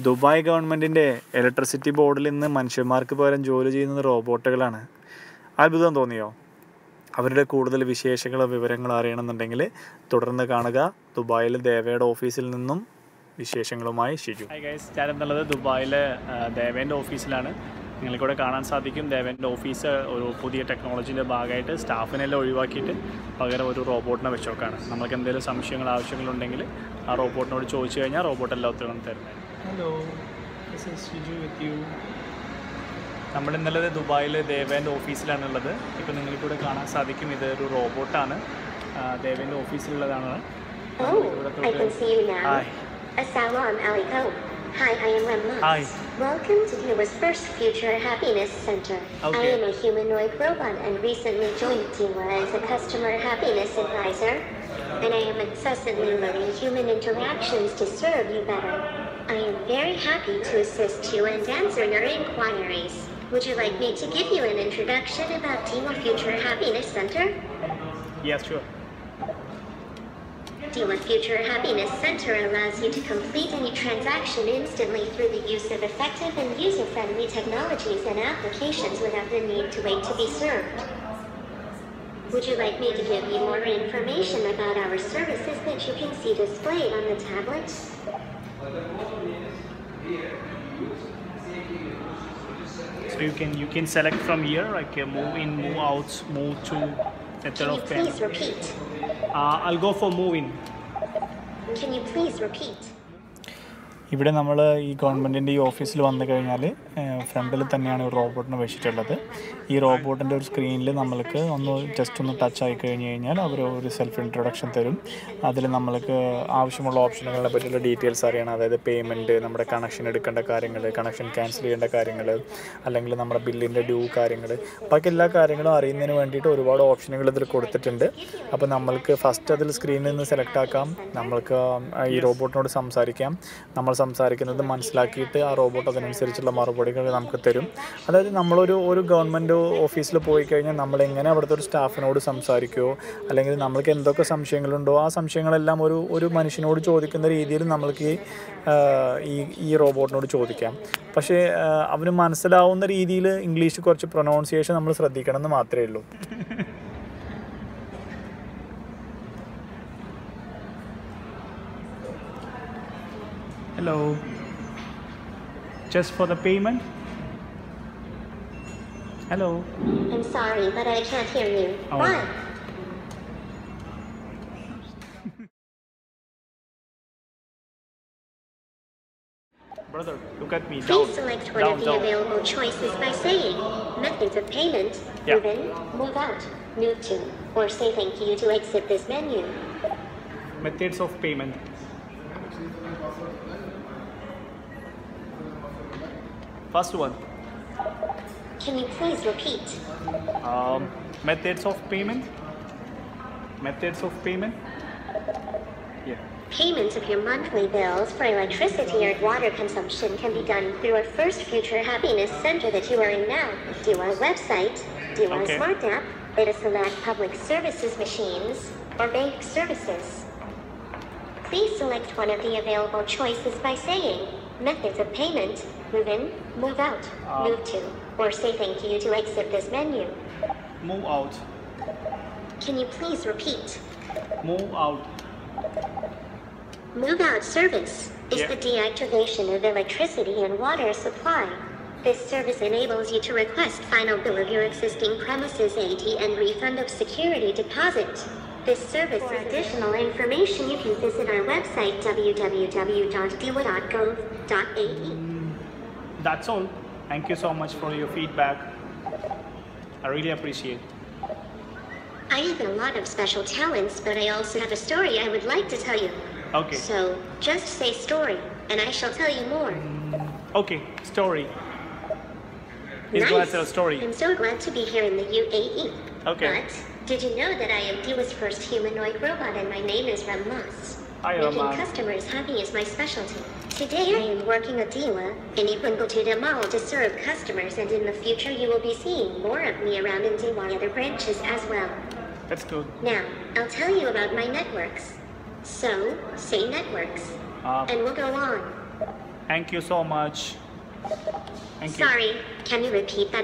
Dubai ഗവൺമെന്റിന്റെ electricity ബോർഡിൽ നിന്ന് മനുഷ്യന്മാർക്ക് പകരം ജോലി ചെയ്യുന്നത് റോബോട്ടുകളാണ്. അത്ഭുതം തോന്നിയോ? അവരുടെ കൂടുതൽ വിശേഷങ്ങളോ വിവരങ്ങളോ അറിയണമെന്നുണ്ടെങ്കിൽ തുടർന്ന് കാണുക ദുബായിലെ ദേവയുടെ ഓഫീസിൽ നിന്നും വിശേഷങ്ങളുമായി ഷിജു. ഗൈസ് ഞാനെന്നുള്ളത് ദുബായിലെ ദേവേന്റെ ഓഫീസിലാണ്. നിങ്ങൾക്കിവിടെ കാണാൻ സാധിക്കും ദേവേന്റെ ഓഫീസ് ഒരു പുതിയ ടെക്നോളജീന്റെ ഭാഗമായിട്ട് സ്റ്റാഫിനെല്ലാം ഒഴിവാക്കിയിട്ട് പകരം ഒരു റോബോട്ടിനെ വെച്ചോക്കാണ്. നമുക്ക് എന്തെങ്കിലും സംശയങ്ങൾ ആവശ്യങ്ങളുണ്ടെങ്കിൽ ആ റോബോട്ടിനോട് ചോദിച്ചു കഴിഞ്ഞാൽ റോബോട്ട് എല്ലാ ഉത്തരവും തരുന്നത് Hello, this is Shiju with you. നമ്മൾ ഇന്നലെ ദുബായിലെ ദേവേന്റെ ഓഫീസിലാണുള്ളത് ഇപ്പോൾ നിങ്ങൾ കൂടെ കാണാൻ സാധിക്കും ഇത് ഒരു റോബോട്ടാണ് ദേവേന്റെ ഓഫീസിലുള്ളതാണ് Oh, I can see you now. Hi Assalamu alaikum. Hi, I am Ramla. Hi Welcome to Tiwa's first Future Happiness Center. Okay. I am a humanoid robot and recently joined Tima as a customer happiness advisor. And I am incessantly learning human interactions to serve you better. I am very happy to assist you and answer your inquiries. Would you like me to give you an introduction about DEWA Future Happiness Center? Yes, sure. DEWA Future Happiness Center allows you to complete any transaction instantly through the use of effective and user-friendly technologies and applications without the need to wait to be served. Would you like me to give you more information about our services that you can see displayed on the tablet? So you can you can select from here like uh, move in, move out, move to method Can of payment. please repeat? Uh, I'll go for move in. Can you please repeat? ഇവിടെ നമ്മൾ ഈ ഗവൺമെന്റിന്റെ ഈ ഓഫീസിൽ വന്നു കഴിഞ്ഞാൽ ഫ്രണ്ടിൽ തന്നെയാണ് ഒരു റോബോട്ടിനെ വെച്ചിട്ടുള്ളത് ഈ റോബോട്ടിന്റെ ഒരു സ്ക്രീനിൽ നമ്മൾക്ക് ഒന്ന് ജസ്റ്റ് ഒന്ന് ടച്ച് ആയി കഴിഞ്ഞ് കഴിഞ്ഞാൽ അവർ ഒരു സെൽഫ് ഇൻട്രൊഡക്ഷൻ തരും. അതിൽ നമ്മൾക്ക് ആവശ്യമുള്ള ഓപ്ഷനുകളെ പറ്റിയുള്ള ഡീറ്റെയിൽസ് അറിയണം. അതായത് പേയ്മെന്റ് നമ്മുടെ കണക്ഷൻ എടുക്കേണ്ട കാര്യങ്ങൾ കണക്ഷൻ ക്യാൻസൽ ചെയ്യേണ്ട കാര്യങ്ങൾ അല്ലെങ്കിൽ നമ്മുടെ ബില്ലിന്റെ ഡ്യൂ കാര്യങ്ങൾ. ബാക്കി എല്ലാ കാര്യങ്ങളും അറിയുന്നതിന് വേണ്ടിയിട്ട് ഒരുപാട് ഓപ്ഷനുകൾ ഇതിൽ കൊടുത്തിട്ടുണ്ട്. അപ്പോൾ നമ്മൾക്ക് ഫസ്റ്റ് അതിൽ സ്ക്രീനിൽ നിന്ന് സെലക്ട് ആക്കാം. നമ്മൾക്ക് ഈ റോബോട്ടിനോട് സംസാരിക്കാം. നമ്മൾ സംസാരിക്കുന്നത് മനസ്സിലാക്കിയിട്ട് ആ റോബോട്ട് അതിനനുസരിച്ചുള്ള മറുപടികൾ നമുക്ക് തരും. അതായത് നമ്മളൊരു ഒരു ഗവൺമെന്റ് ഓഫീസിൽ പോയി കഴിഞ്ഞാൽ നമ്മൾ എങ്ങനെ അവിടുത്തെ ഒരു സ്റ്റാഫിനോട് സംസാരിക്കുമോ അല്ലെങ്കിൽ നമ്മൾക്ക് എന്തൊക്കെ സംശയങ്ങളുണ്ടോ? ആ സംശയങ്ങളെല്ലാം ഒരു ഒരു മനുഷ്യനോട് ചോദിക്കുന്ന രീതിയിൽ നമ്മൾക്ക് ഈ, ഈ റോബോട്ടിനോട് ചോദിക്കാം. പക്ഷേ അവന് മനസ്സിലാവുന്ന രീതിയിൽ ഇംഗ്ലീഷ് കുറച്ച് പ്രൊനൗൺസിയേഷൻ നമ്മൾ ശ്രദ്ധിക്കണം എന്ന് മാത്രമേ ഉള്ളൂ. Hello Just for the payment? Hello. I'm sorry, but I can't hear you. Oh. Why? Brother, look at me. Down. Please select one down, of the down. available choices by saying methods of payment, Yeah. move in, move out, move to, or say thank you to exit this menu. Methods of payment. First one. Can you please repeat? Um, methods of payment. Methods of payment. Yeah. Payment of your monthly bills for electricity or water consumption can be done through our first Future Happiness Center that you are in now. Do our website, do our Okay. smart app, data select public services machines, or bank services. Please select one of the available choices by saying methods of payment, move in, move out, Um. move to, or say thank you to exit this menu. Move out. Can you please repeat? Move out. Move out service is Yeah. the deactivation of electricity and water supply. This service enables you to request final bill of your existing premises AT and refund of security deposit. This service for additional information you can visit our website www.dewa.gov.ae. That's all. Thank you so much for your feedback. I really appreciate. I have a lot of special talents, but I also have a story I would like to tell you. Okay. So just say story, and I shall tell you more. Okay. Story. He's nice. glad to story. I'm so glad to be here in the UAE. Okay. But did you know that I am DEWA's first humanoid robot and my name is Rammas? Hi, Making customers happy is my specialty. Today I am working at DEWA, in the Mall to serve customers and in the future you will be seeing more of me around in Diwa other branches as well. That's cool. Now, I'll tell you about my networks. So, say networks. Uh, and we'll go on. Thank you so much. Thank Sorry, you. can you repeat that?